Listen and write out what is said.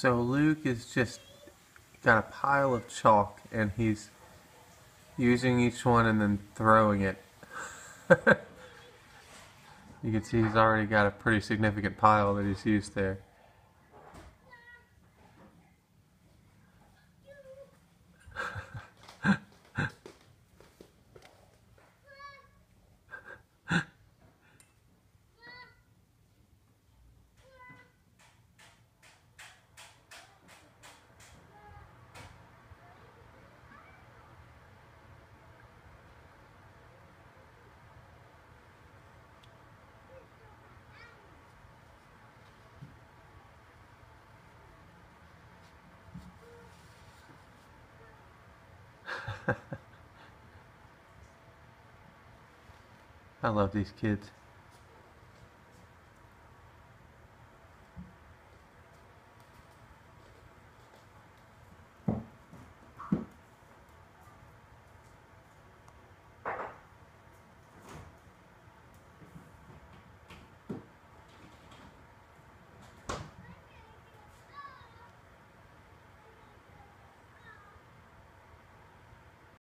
So Luke is just got a pile of chalk and he's using each one and then throwing it. you can see he's already got a pretty significant pile that he's used there. I love these kids.